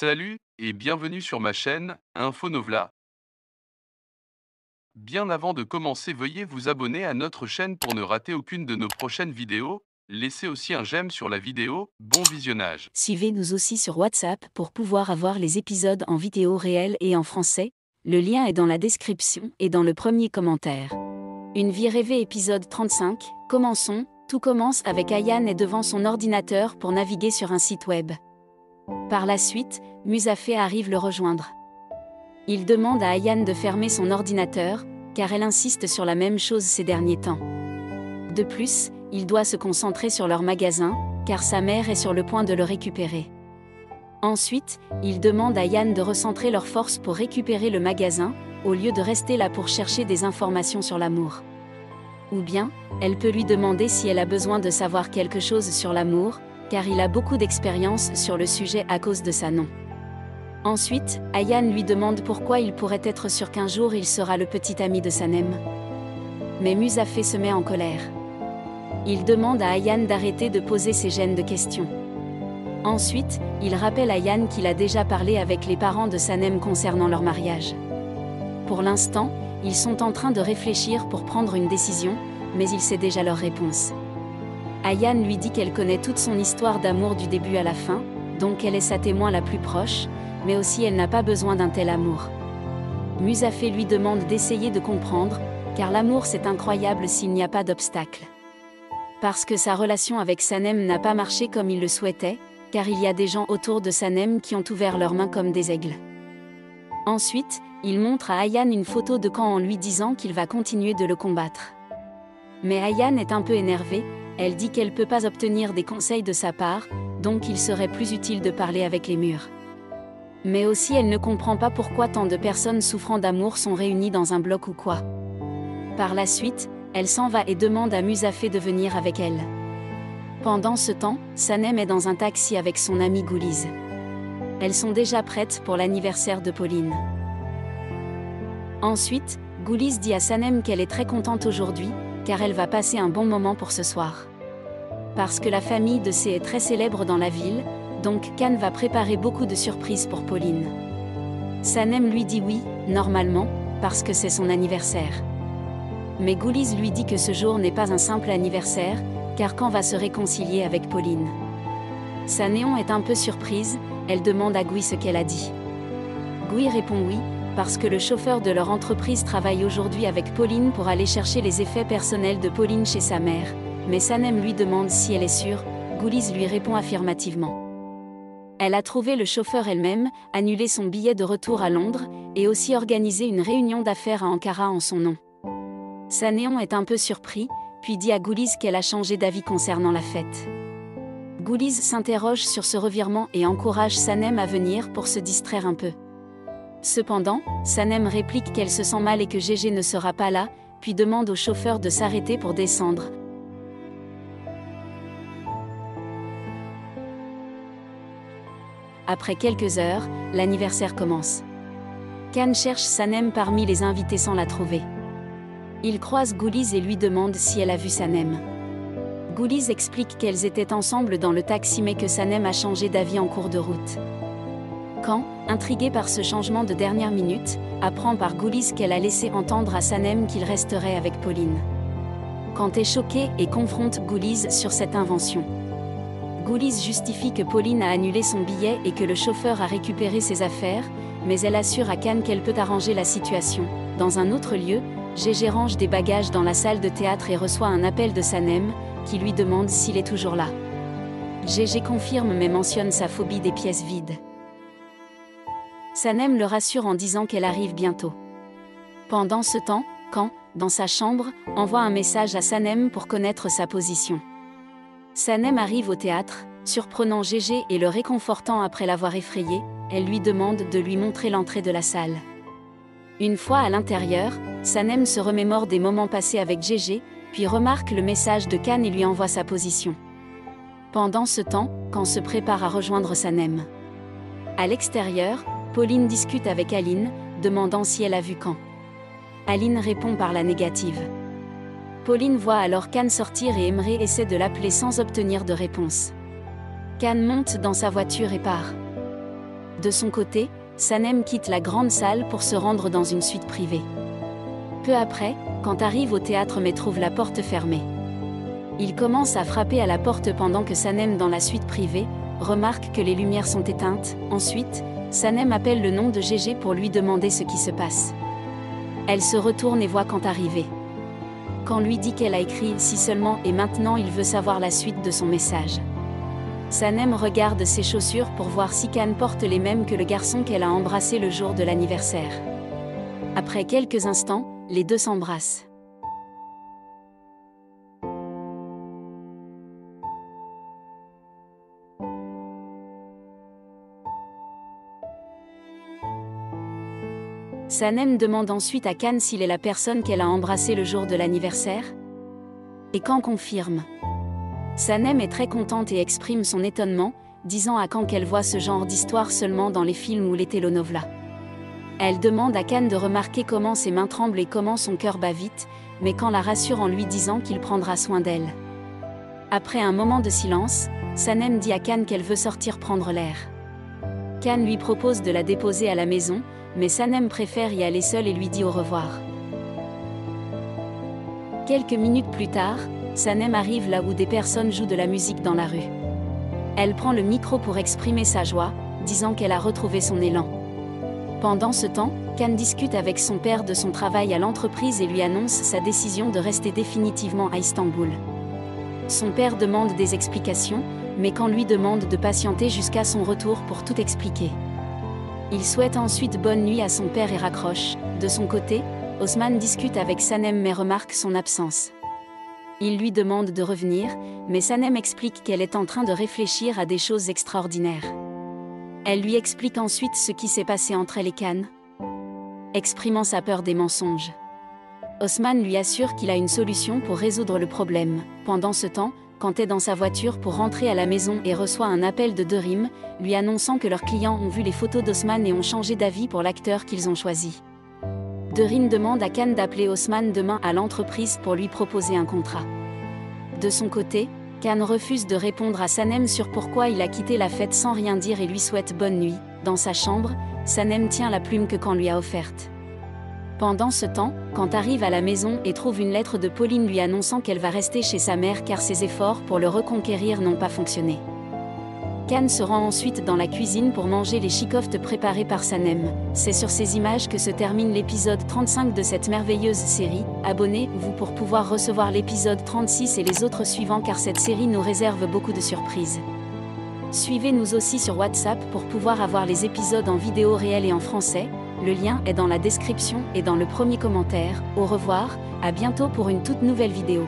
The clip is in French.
Salut et bienvenue sur ma chaîne, Info Novla. Bien avant de commencer, veuillez vous abonner à notre chaîne pour ne rater aucune de nos prochaines vidéos. Laissez aussi un j'aime sur la vidéo. Bon visionnage. Suivez-nous aussi sur WhatsApp pour pouvoir avoir les épisodes en vidéo réelle et en français. Le lien est dans la description et dans le premier commentaire. Une vie rêvée épisode 35. Commençons. Tout commence avec Ayane est devant son ordinateur pour naviguer sur un site web. Par la suite, Musafé arrive le rejoindre. Il demande à Ayane de fermer son ordinateur, car elle insiste sur la même chose ces derniers temps. De plus, il doit se concentrer sur leur magasin, car sa mère est sur le point de le récupérer. Ensuite, il demande à Yann de recentrer leurs forces pour récupérer le magasin, au lieu de rester là pour chercher des informations sur l'amour. Ou bien, elle peut lui demander si elle a besoin de savoir quelque chose sur l'amour, car il a beaucoup d'expérience sur le sujet à cause de sa nom. Ensuite, Ayan lui demande pourquoi il pourrait être sûr qu'un jour il sera le petit ami de Sanem. Mais Musafé se met en colère. Il demande à Ayan d'arrêter de poser ces gènes de questions. Ensuite, il rappelle à Yann qu'il a déjà parlé avec les parents de Sanem concernant leur mariage. Pour l'instant, ils sont en train de réfléchir pour prendre une décision, mais il sait déjà leur réponse. Ayane lui dit qu'elle connaît toute son histoire d'amour du début à la fin, donc elle est sa témoin la plus proche, mais aussi elle n'a pas besoin d'un tel amour. Musafé lui demande d'essayer de comprendre, car l'amour c'est incroyable s'il n'y a pas d'obstacle. Parce que sa relation avec Sanem n'a pas marché comme il le souhaitait, car il y a des gens autour de Sanem qui ont ouvert leurs mains comme des aigles. Ensuite, il montre à Ayane une photo de Khan en lui disant qu'il va continuer de le combattre. Mais Ayane est un peu énervée, elle dit qu'elle ne peut pas obtenir des conseils de sa part, donc il serait plus utile de parler avec les murs. Mais aussi elle ne comprend pas pourquoi tant de personnes souffrant d'amour sont réunies dans un bloc ou quoi. Par la suite, elle s'en va et demande à Musafé de venir avec elle. Pendant ce temps, Sanem est dans un taxi avec son amie Gouliz. Elles sont déjà prêtes pour l'anniversaire de Pauline. Ensuite, Gouliz dit à Sanem qu'elle est très contente aujourd'hui, car elle va passer un bon moment pour ce soir. Parce que la famille de C est très célèbre dans la ville, donc Khan va préparer beaucoup de surprises pour Pauline. Sanem lui dit oui, normalement, parce que c'est son anniversaire. Mais Gouliz lui dit que ce jour n'est pas un simple anniversaire, car Khan va se réconcilier avec Pauline. Sa néon est un peu surprise, elle demande à Gui ce qu'elle a dit. Gui répond oui, parce que le chauffeur de leur entreprise travaille aujourd'hui avec Pauline pour aller chercher les effets personnels de Pauline chez sa mère, mais Sanem lui demande si elle est sûre, Gouliz lui répond affirmativement. Elle a trouvé le chauffeur elle-même, annulé son billet de retour à Londres, et aussi organisé une réunion d'affaires à Ankara en son nom. Sanéon est un peu surpris, puis dit à Gouliz qu'elle a changé d'avis concernant la fête. Gouliz s'interroge sur ce revirement et encourage Sanem à venir pour se distraire un peu. Cependant, Sanem réplique qu'elle se sent mal et que Gégé ne sera pas là, puis demande au chauffeur de s'arrêter pour descendre. Après quelques heures, l'anniversaire commence. Khan cherche Sanem parmi les invités sans la trouver. Il croise Gouliz et lui demande si elle a vu Sanem. Gouliz explique qu'elles étaient ensemble dans le taxi mais que Sanem a changé d'avis en cours de route. Quand, intrigué par ce changement de dernière minute, apprend par Gouliz qu'elle a laissé entendre à Sanem qu'il resterait avec Pauline. Quand est choqué et confronte Gouliz sur cette invention. Gouliz justifie que Pauline a annulé son billet et que le chauffeur a récupéré ses affaires, mais elle assure à Cannes qu'elle peut arranger la situation. Dans un autre lieu, Gégé range des bagages dans la salle de théâtre et reçoit un appel de Sanem, qui lui demande s'il est toujours là. Gégé confirme mais mentionne sa phobie des pièces vides. Sanem le rassure en disant qu'elle arrive bientôt. Pendant ce temps, Quand, dans sa chambre, envoie un message à Sanem pour connaître sa position. Sanem arrive au théâtre, surprenant Gégé et le réconfortant après l'avoir effrayé, elle lui demande de lui montrer l'entrée de la salle. Une fois à l'intérieur, Sanem se remémore des moments passés avec Gégé, puis remarque le message de Khan et lui envoie sa position. Pendant ce temps, Khan se prépare à rejoindre Sanem. À l'extérieur, Pauline discute avec Aline, demandant si elle a vu Khan. Aline répond par la négative. Pauline voit alors Khan sortir et Emre essaie de l'appeler sans obtenir de réponse. Khan monte dans sa voiture et part. De son côté, Sanem quitte la grande salle pour se rendre dans une suite privée. Peu après, quand arrive au théâtre mais trouve la porte fermée. Il commence à frapper à la porte pendant que Sanem dans la suite privée, remarque que les lumières sont éteintes. Ensuite, Sanem appelle le nom de Gégé pour lui demander ce qui se passe. Elle se retourne et voit Kant arriver. Quand lui dit qu'elle a écrit si seulement et maintenant il veut savoir la suite de son message. Sanem regarde ses chaussures pour voir si Khan porte les mêmes que le garçon qu'elle a embrassé le jour de l'anniversaire. Après quelques instants, les deux s'embrassent. Sanem demande ensuite à Khan s'il est la personne qu'elle a embrassée le jour de l'anniversaire. Et Khan confirme. Sanem est très contente et exprime son étonnement, disant à Khan qu'elle voit ce genre d'histoire seulement dans les films ou les télénovelas. Elle demande à Khan de remarquer comment ses mains tremblent et comment son cœur bat vite, mais Khan la rassure en lui disant qu'il prendra soin d'elle. Après un moment de silence, Sanem dit à Khan qu'elle veut sortir prendre l'air. Khan lui propose de la déposer à la maison, mais Sanem préfère y aller seule et lui dit au revoir. Quelques minutes plus tard, Sanem arrive là où des personnes jouent de la musique dans la rue. Elle prend le micro pour exprimer sa joie, disant qu'elle a retrouvé son élan. Pendant ce temps, Khan discute avec son père de son travail à l'entreprise et lui annonce sa décision de rester définitivement à Istanbul. Son père demande des explications, mais Khan lui demande de patienter jusqu'à son retour pour tout expliquer. Il souhaite ensuite bonne nuit à son père et raccroche. De son côté, Osman discute avec Sanem mais remarque son absence. Il lui demande de revenir, mais Sanem explique qu'elle est en train de réfléchir à des choses extraordinaires. Elle lui explique ensuite ce qui s'est passé entre elle et Khan, exprimant sa peur des mensonges. Osman lui assure qu'il a une solution pour résoudre le problème. Pendant ce temps, quand est dans sa voiture pour rentrer à la maison et reçoit un appel de Derim, lui annonçant que leurs clients ont vu les photos d'Osman et ont changé d'avis pour l'acteur qu'ils ont choisi. Derim demande à Khan d'appeler Osman demain à l'entreprise pour lui proposer un contrat. De son côté, Khan refuse de répondre à Sanem sur pourquoi il a quitté la fête sans rien dire et lui souhaite bonne nuit. Dans sa chambre, Sanem tient la plume que Khan lui a offerte. Pendant ce temps, Kant arrive à la maison et trouve une lettre de Pauline lui annonçant qu'elle va rester chez sa mère car ses efforts pour le reconquérir n'ont pas fonctionné. Khan se rend ensuite dans la cuisine pour manger les chikoftes préparés par Sanem. C'est sur ces images que se termine l'épisode 35 de cette merveilleuse série. Abonnez-vous pour pouvoir recevoir l'épisode 36 et les autres suivants car cette série nous réserve beaucoup de surprises. Suivez-nous aussi sur WhatsApp pour pouvoir avoir les épisodes en vidéo réelle et en français. Le lien est dans la description et dans le premier commentaire. Au revoir, à bientôt pour une toute nouvelle vidéo.